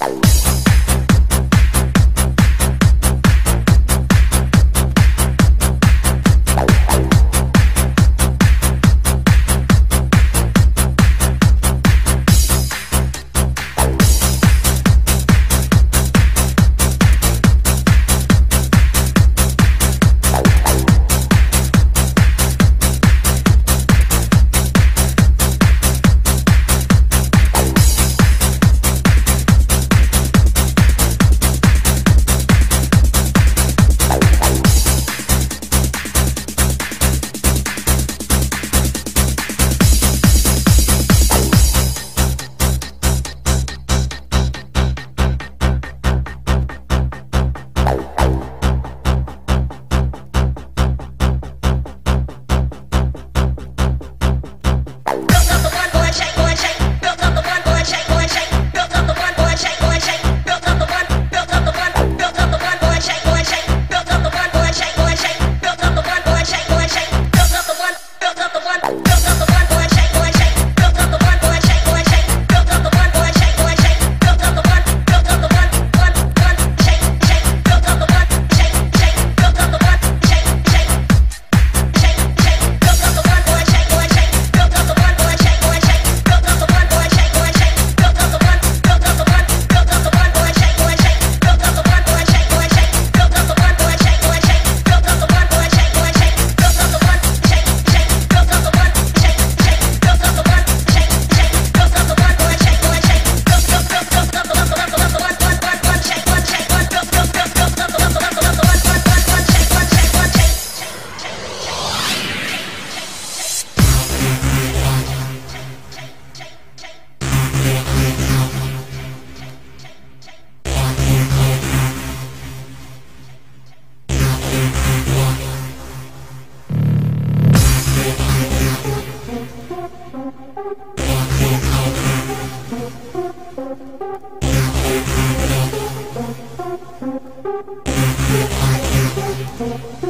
Falou. Música